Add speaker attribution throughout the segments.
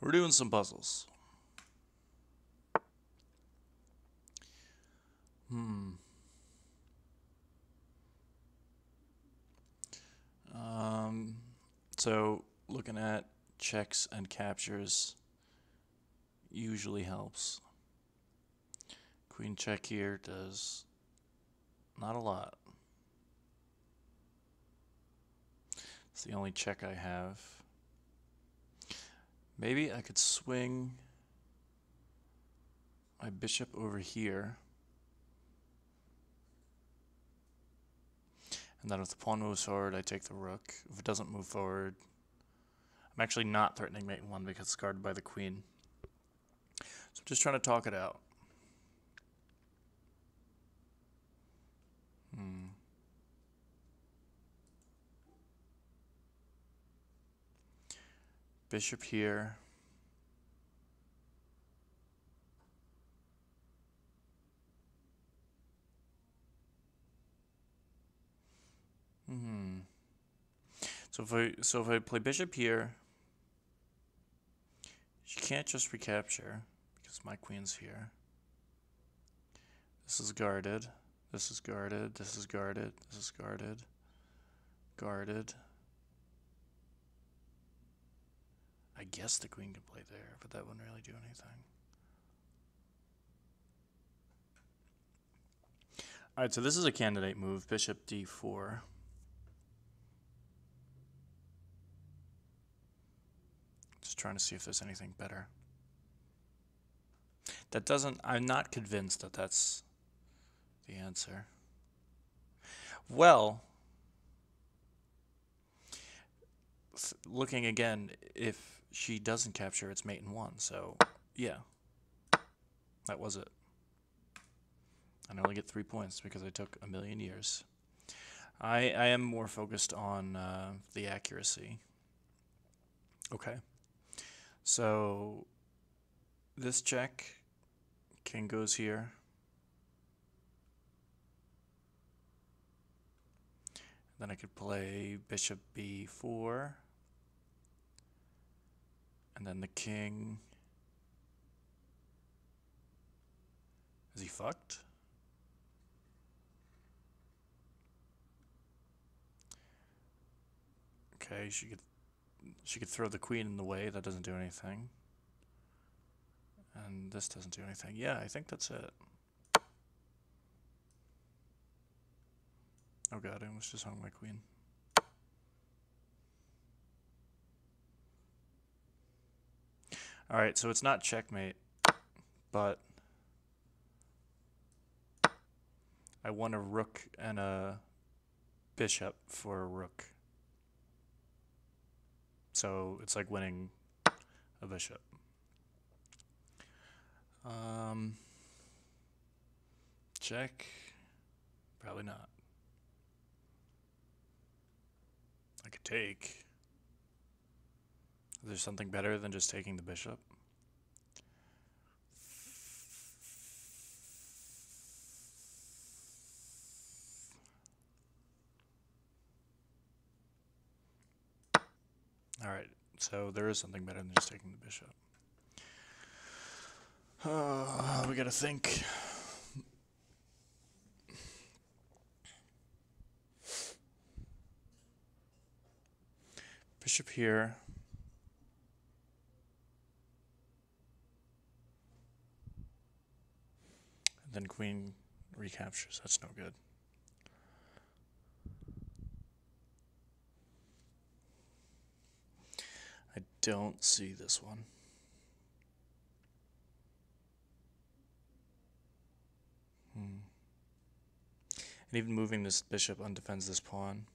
Speaker 1: We're doing some puzzles. Hmm. Um, so looking at checks and captures usually helps. Queen check here does not a lot. It's the only check I have. Maybe I could swing my bishop over here. And then if the pawn moves forward, I take the rook. If it doesn't move forward, I'm actually not threatening mate one because it's guarded by the queen. So I'm just trying to talk it out. Bishop here. Hmm. So if I so if I play bishop here, she can't just recapture because my queen's here. This is guarded. This is guarded. This is guarded. This is guarded. Guarded. I guess the queen could play there, but that wouldn't really do anything. Alright, so this is a candidate move, bishop d4. Just trying to see if there's anything better. That doesn't, I'm not convinced that that's the answer. Well, looking again, if she doesn't capture, it's mate in one. So, yeah, that was it. I only get three points because I took a million years. I, I am more focused on uh, the accuracy. Okay. So this check, king goes here. Then I could play bishop b4. And then the king. Is he fucked? Okay, she could she could throw the queen in the way, that doesn't do anything. And this doesn't do anything. Yeah, I think that's it. Oh god, I almost just hung my queen. Alright, so it's not checkmate, but I won a rook and a bishop for a rook. So it's like winning a bishop. Um, check. Probably not. I could take. Is there something better than just taking the bishop? Alright, so there is something better than just taking the bishop. Uh, we gotta think. Bishop here. Queen recaptures. That's no good. I don't see this one. Hmm. And even moving this bishop undefends this pawn.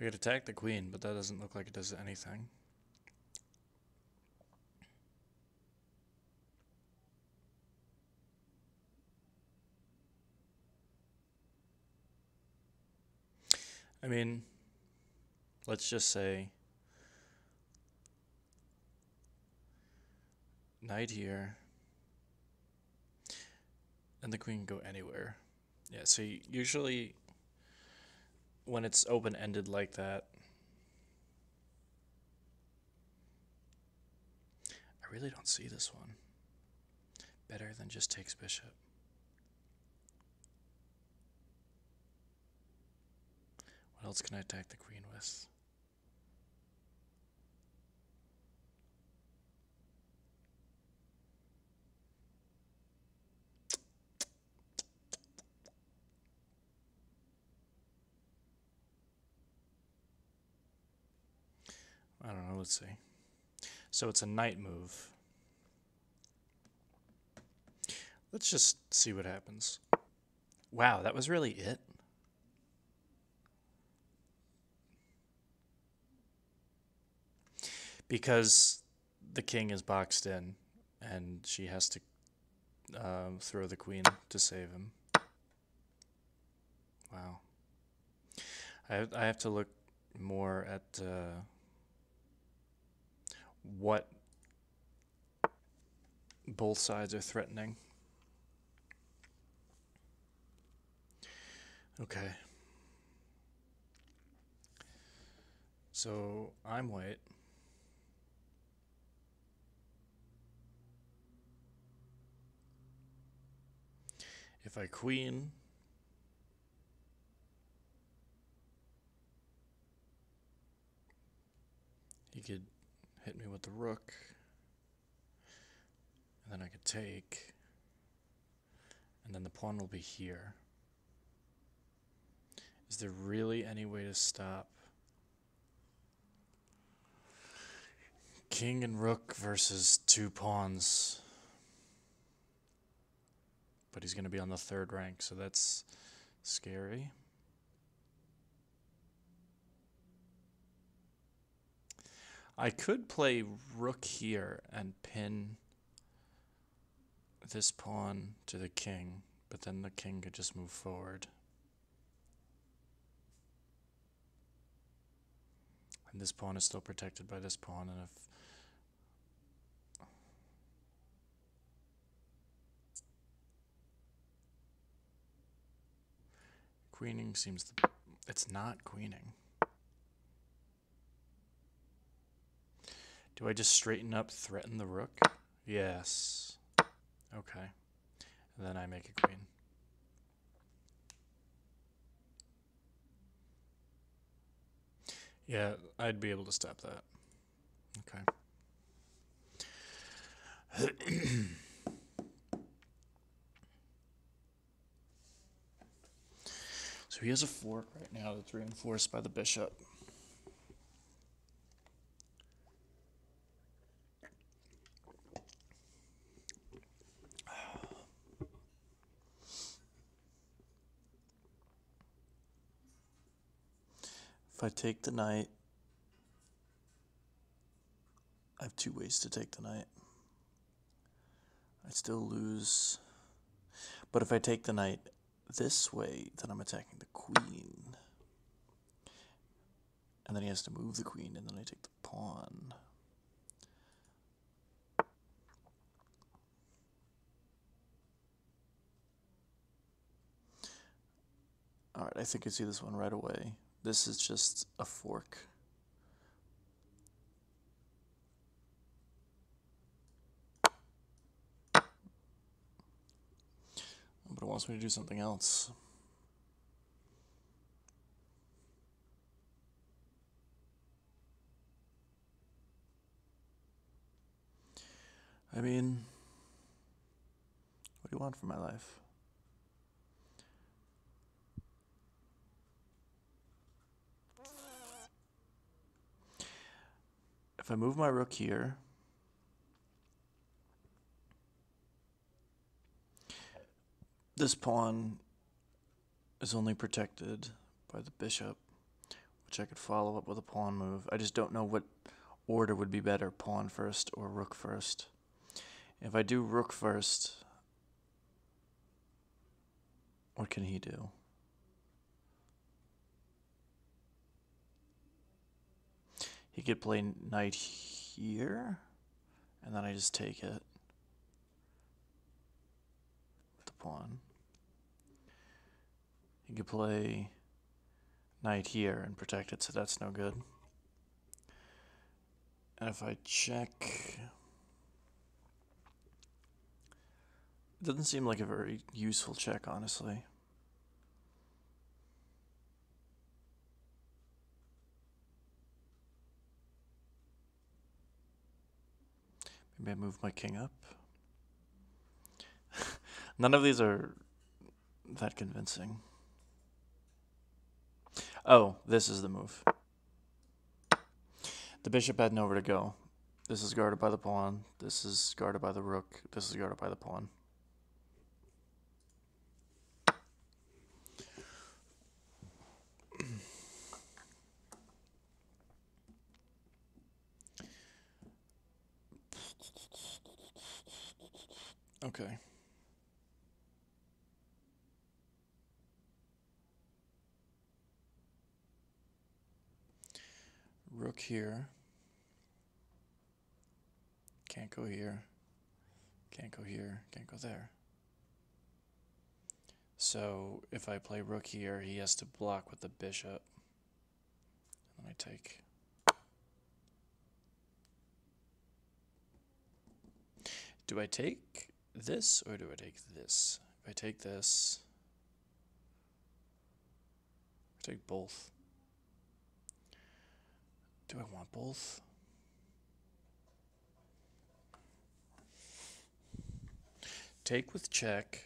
Speaker 1: I could attack the queen, but that doesn't look like it does anything. I mean, let's just say knight here. And the queen go anywhere. Yeah, so usually when it's open ended like that, I really don't see this one. Better than just takes bishop. What else can I attack the queen with? I don't know, let's see. So it's a knight move. Let's just see what happens. Wow, that was really it? Because the king is boxed in and she has to um, throw the queen to save him. Wow. I have, I have to look more at uh, what both sides are threatening. Okay. So I'm white. If I queen, he could hit me with the rook. And then I could take. And then the pawn will be here. Is there really any way to stop? King and rook versus two pawns. But he's going to be on the third rank, so that's scary. I could play rook here and pin this pawn to the king, but then the king could just move forward. And this pawn is still protected by this pawn, and if queening seems to, it's not queening. Do I just straighten up, threaten the rook? Yes. Okay. And then I make a queen. Yeah, I'd be able to stop that. Okay. so he has a fork right now that's reinforced by the bishop. If I take the knight, I have two ways to take the knight. I still lose. But if I take the knight this way, then I'm attacking the queen. And then he has to move the queen, and then I take the pawn. Alright, I think I see this one right away. This is just a fork. But it wants me to do something else. I mean, what do you want from my life? If I move my rook here, this pawn is only protected by the bishop, which I could follow up with a pawn move. I just don't know what order would be better, pawn first or rook first. If I do rook first, what can he do? He could play knight here, and then I just take it. with The pawn. He could play knight here and protect it, so that's no good. And if I check... It doesn't seem like a very useful check, honestly. Maybe I move my king up. None of these are that convincing. Oh, this is the move. The bishop had nowhere to go. This is guarded by the pawn. This is guarded by the rook. This is guarded by the pawn. Okay. Rook here. Can't go here. Can't go here. Can't go there. So if I play rook here, he has to block with the bishop. And I take. Do I take this or do I take this? If I take this, I take both. Do I want both? Take with check.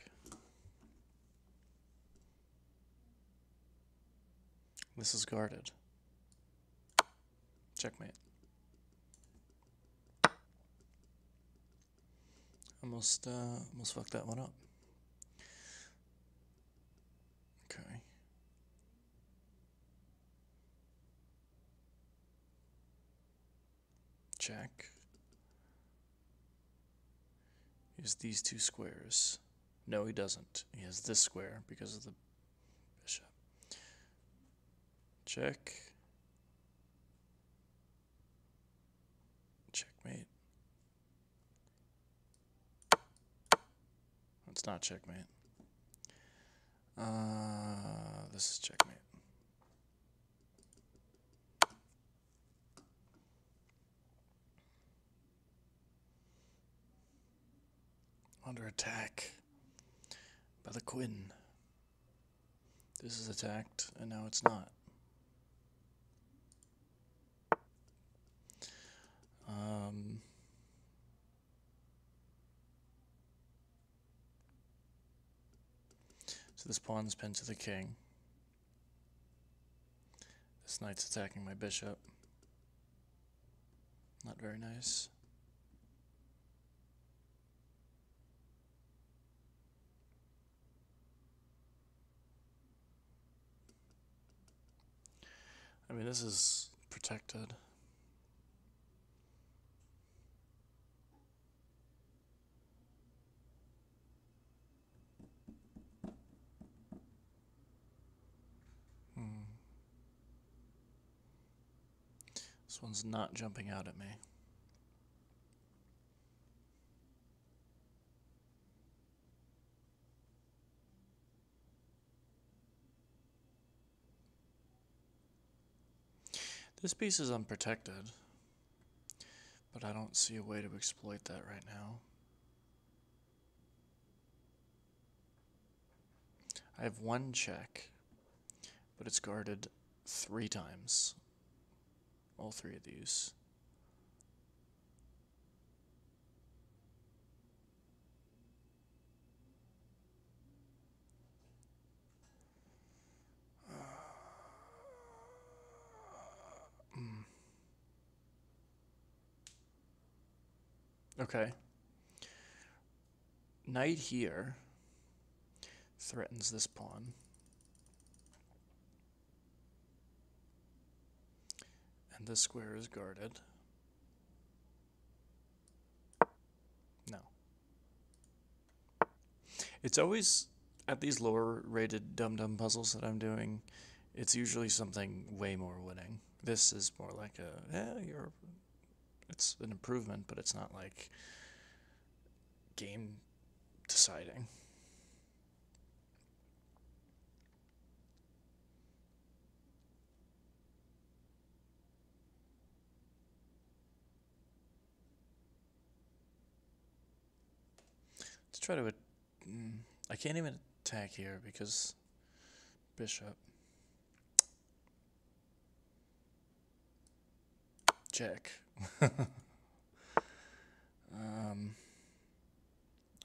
Speaker 1: This is guarded. Checkmate. Almost, uh, almost fucked that one up. Okay. Check. He has these two squares. No, he doesn't. He has this square because of the bishop. Check. Checkmate. Not checkmate. Uh, this is checkmate. Under attack by the Queen. This is attacked, and now it's not. Um, this pawn's pinned to the king. This knight's attacking my bishop. Not very nice. I mean, this is protected. This one's not jumping out at me. This piece is unprotected, but I don't see a way to exploit that right now. I have one check, but it's guarded three times. All three of these. Uh, mm. Okay. Knight here threatens this pawn. This square is guarded. No. It's always at these lower rated dum dum puzzles that I'm doing, it's usually something way more winning. This is more like a, yeah, you're it's an improvement, but it's not like game deciding. Try to. I can't even attack here because bishop. Check. um.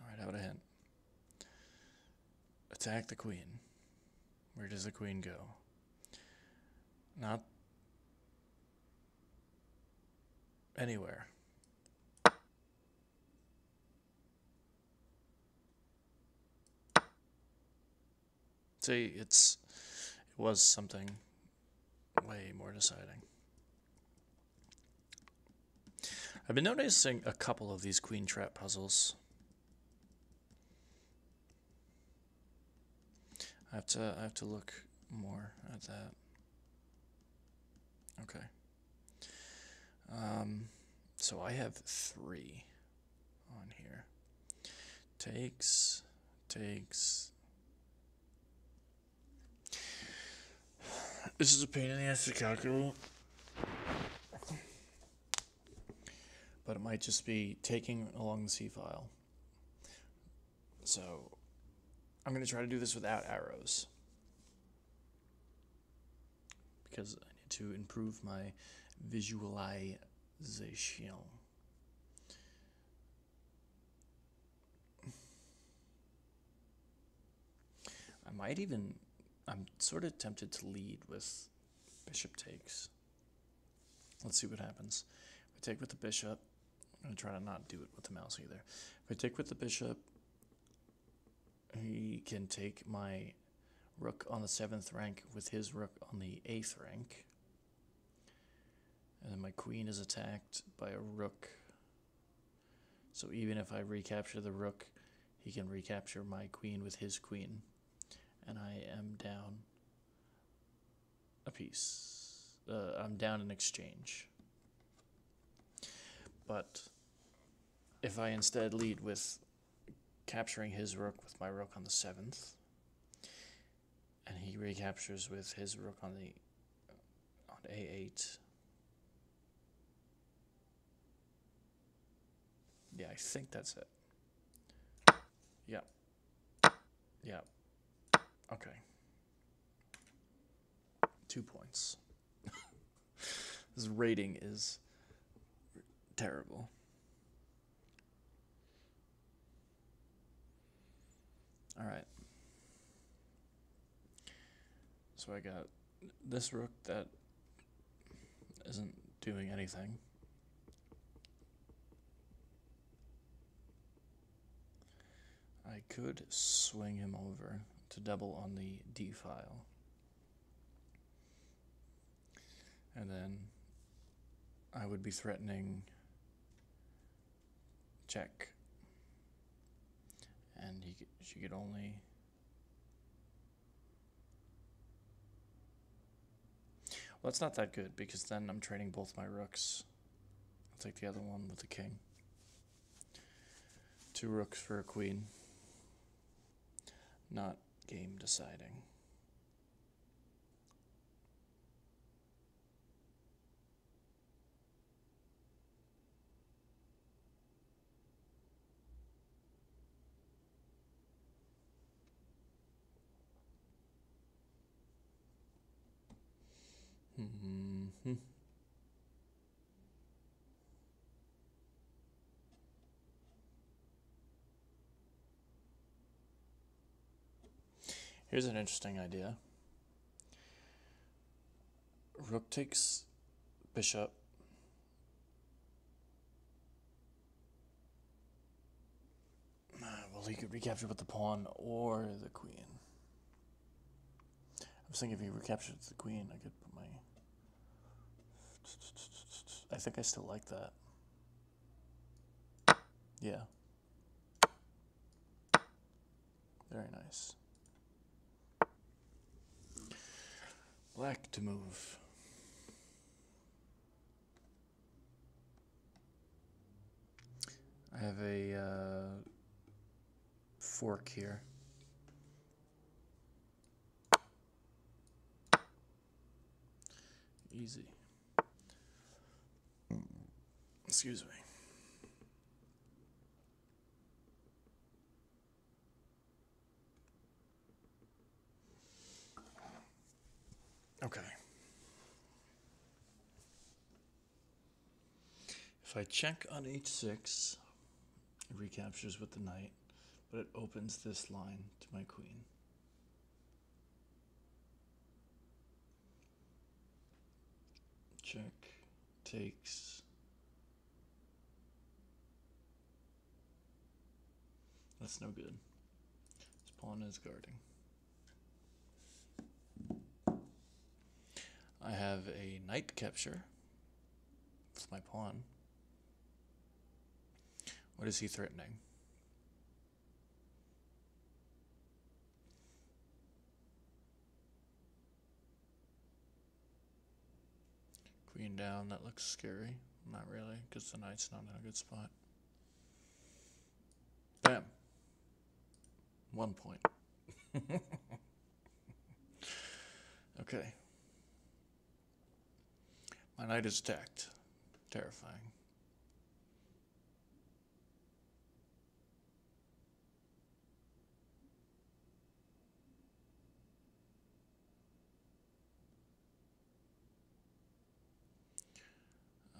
Speaker 1: All right, how about a hint? Attack the queen. Where does the queen go? Not anywhere. See, it's it was something way more deciding. I've been noticing a couple of these queen trap puzzles. I have to I have to look more at that. Okay. Um, so I have three on here. Takes, takes. This is a pain in the ass to calculate. But it might just be taking along the C file. So I'm going to try to do this without arrows. Because I need to improve my visualization. I might even, I'm sort of tempted to lead with bishop takes. Let's see what happens. If I take with the bishop, I'm going to try to not do it with the mouse either. If I take with the bishop, he can take my rook on the seventh rank with his rook on the eighth rank. And then my queen is attacked by a rook. So even if I recapture the rook, he can recapture my queen with his queen. And I am down a piece. Uh, I'm down in exchange. But if I instead lead with capturing his rook with my rook on the seventh, and he recaptures with his rook on the on a8. Yeah, I think that's it. Yeah. Yeah. Okay. Two points. this rating is terrible. All right. So I got this rook that isn't doing anything. I could swing him over to double on the d file. And then I would be threatening check and he she could only Well, that's not that good because then I'm trading both my rooks. I'll take the other one with the king. Two rooks for a queen. Not game deciding. Here's an interesting idea. Rook takes bishop. Well, he could recapture with the pawn or the queen. I was thinking if he recaptured the queen, I could put my I think I still like that. Yeah. Very nice. Black to move. I have a uh, fork here. Easy. Excuse me. Okay. If I check on h6, it recaptures with the knight, but it opens this line to my queen. Check takes. That's no good. This pawn is guarding. I have a knight capture with my pawn. What is he threatening? Queen down, that looks scary. Not really, because the knight's not in a good spot. Bam. One point. okay. My knight is attacked. Terrifying.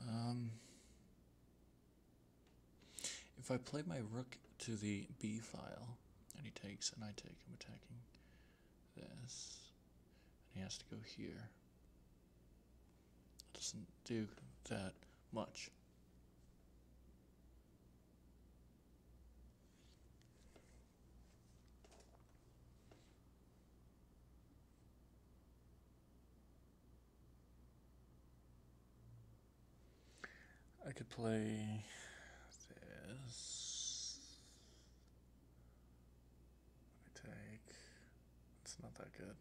Speaker 1: Um, if I play my rook to the b file, and he takes, and I take, I'm attacking this, and he has to go here. Doesn't do that much. I could play this. I take. It's not that good.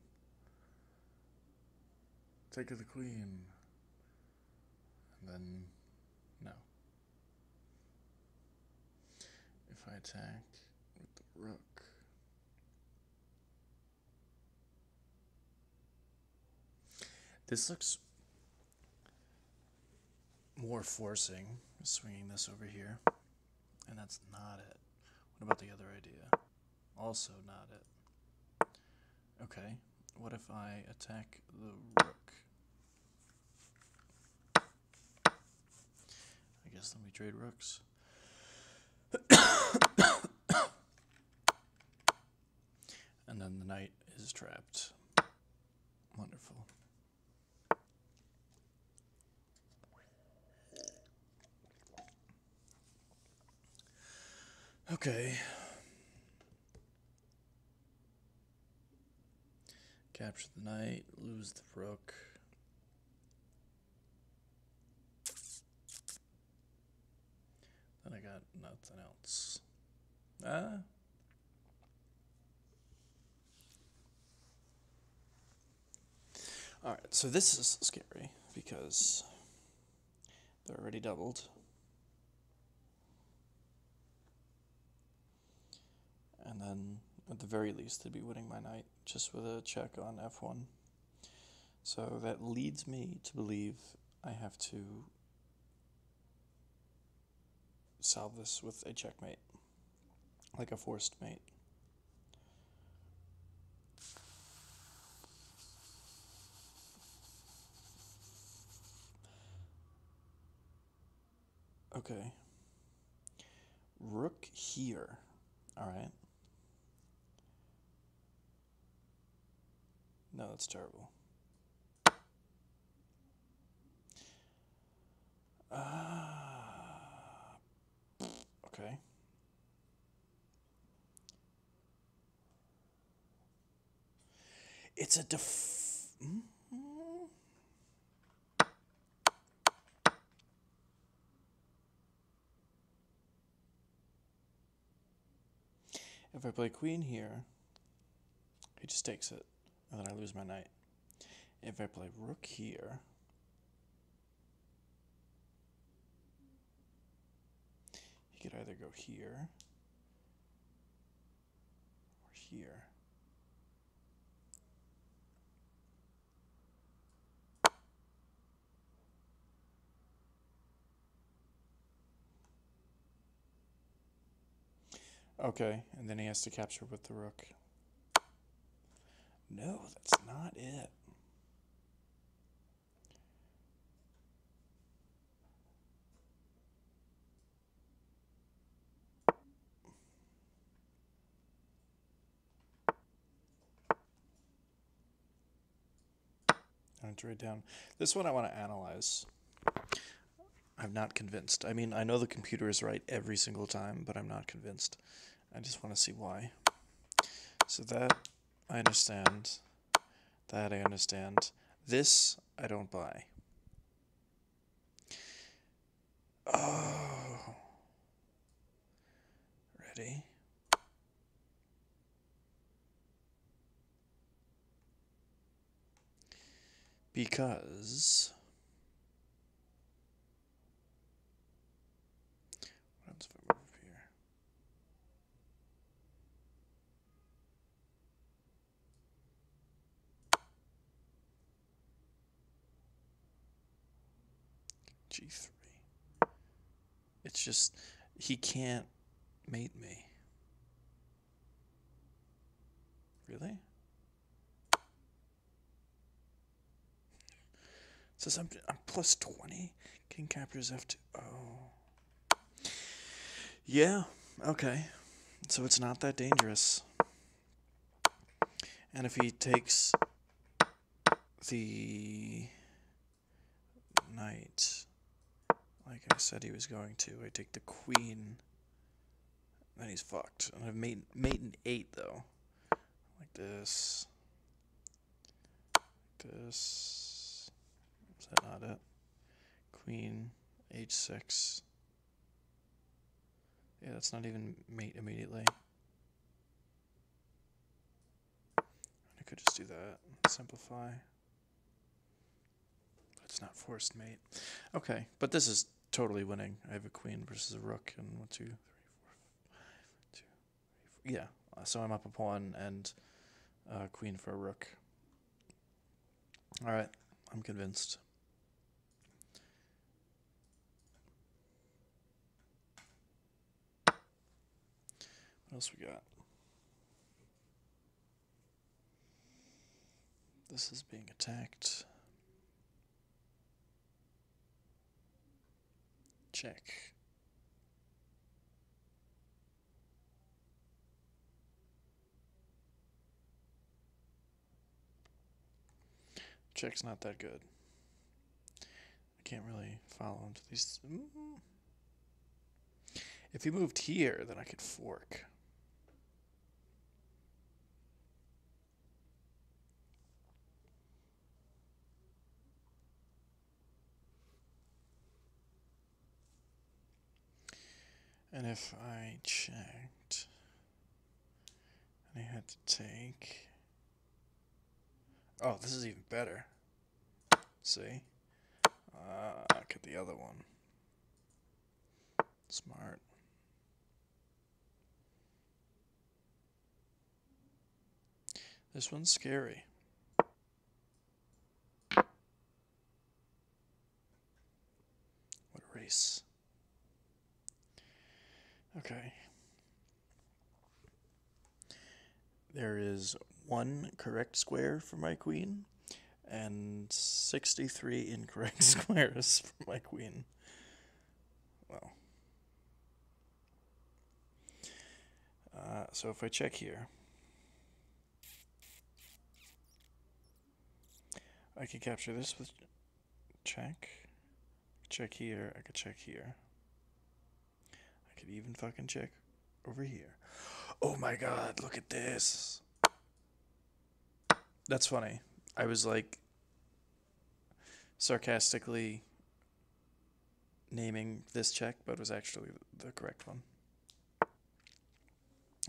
Speaker 1: Take of the queen. Then, no. If I attack with the rook. This looks more forcing, swinging this over here. And that's not it. What about the other idea? Also not it. Okay, what if I attack the rook? I guess let me trade rooks. and then the knight is trapped. Wonderful. Okay. Capture the knight, lose the rook. Then I got nothing else. Ah. Alright, so this is scary because they're already doubled. And then, at the very least, they'd be winning my knight just with a check on f1. So that leads me to believe I have to solve this with a checkmate, like a forced mate. Okay. Rook here. All right. No, that's terrible. Okay. It's a def. Mm -hmm. If I play queen here, he just takes it, and then I lose my knight. If I play rook here, he could either go here or here. Okay, and then he has to capture with the rook. No, that's not it. To write down. This one I want to analyze. I'm not convinced. I mean, I know the computer is right every single time, but I'm not convinced. I just want to see why. So that I understand. That I understand. This I don't buy. Oh. Ready? Because what if I move here? G3. It's just, he can't mate me. Really? Says I'm, I'm plus 20. King captures F2. Oh. Yeah, okay. So it's not that dangerous. And if he takes the knight, like I said he was going to, I take the queen, then he's fucked. And I've made mate an eight though, like this, like this. That not it? Queen, h6. Yeah, that's not even mate immediately. I could just do that. Simplify. It's not forced mate. Okay, but this is totally winning. I have a queen versus a rook and one, two, three, four, five, two, three, four. Yeah, uh, so I'm up a pawn and uh, queen for a rook. All right, I'm convinced. What else we got? This is being attacked. Check. Check's not that good. I can't really follow into these. Mm. If he moved here, then I could fork. And if I checked, and I had to take. Oh, this is even better. See? Uh, get the other one. Smart. This one's scary. What a race. Okay. There is one correct square for my queen and 63 incorrect squares for my queen. Well. Uh, so if I check here, I can capture this with check. Check here. I could check here. Could even fucking check over here. Oh my god, look at this. That's funny. I was like sarcastically naming this check, but it was actually the correct one.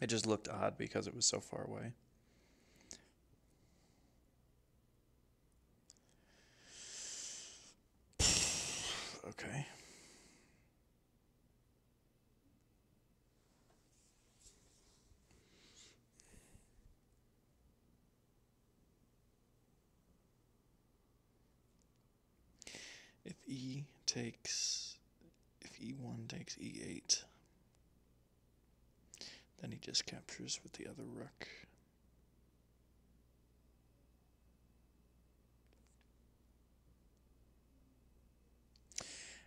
Speaker 1: It just looked odd because it was so far away. okay. If E takes, if E1 takes E8, then he just captures with the other rook.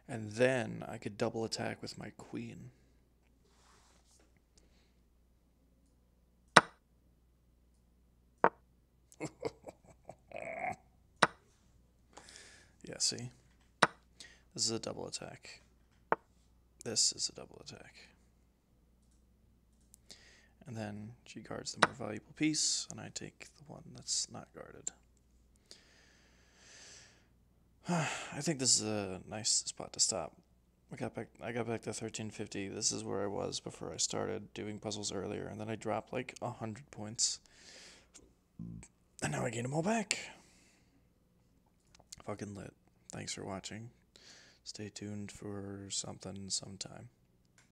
Speaker 1: And then I could double attack with my queen. yeah, see. This is a double attack. This is a double attack. And then she guards the more valuable piece, and I take the one that's not guarded. I think this is a nice spot to stop. I got back. I got back to thirteen fifty. This is where I was before I started doing puzzles earlier, and then I dropped like a hundred points, and now I gain them all back. Fucking lit. Thanks for watching. Stay tuned for something sometime.